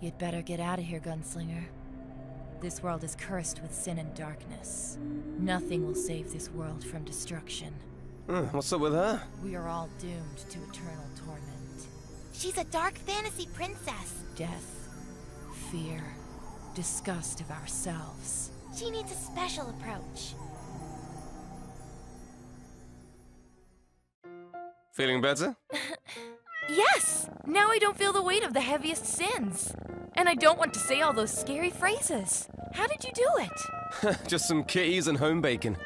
You'd better get out of here, gunslinger. This world is cursed with sin and darkness. Nothing will save this world from destruction. Uh, what's up with her? We are all doomed to eternal torment. She's a dark fantasy princess. Death, fear, disgust of ourselves. She needs a special approach. Feeling better? Yes! Now I don't feel the weight of the heaviest sins. And I don't want to say all those scary phrases. How did you do it? Just some kitties and home bacon.